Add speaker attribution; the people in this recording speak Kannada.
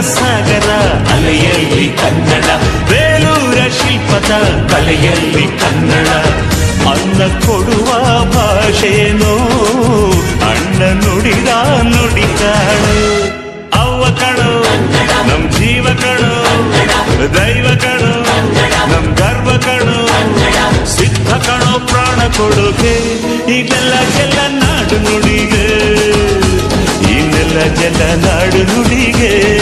Speaker 1: ಸಾಗರ, ಅಲೆಯಲ್ಲಿ ಕನ್ನಡ. ಬೇಲೂರ ಶಿಲ್ಪದ ಕಲೆಯಲ್ಲಿ ಕನ್ನಡ. ಅನ್ನ ಕೊಡುವ ಭಾಷೆನೋ ಅಣ್ಣ ನುಡಿದ ನುಡಿ ಅವ್ವ ಕಣು, ನಮ್ ಜೀವ ಕಣು, ದೈವ ಕಣು, ನಮ್ ಗರ್ವ ಕಣು, ಸಿದ್ಧ ಕಣೋ, ಪ್ರಾಣ ಕೊಡುಗೆ. ಇದೆಲ್ಲ ಜಲ ನಾಡು ನುಡಿಗೆ, ಇನ್ನೆಲ್ಲ ಜಲ ನಾಡು ನುಡಿಗೆ.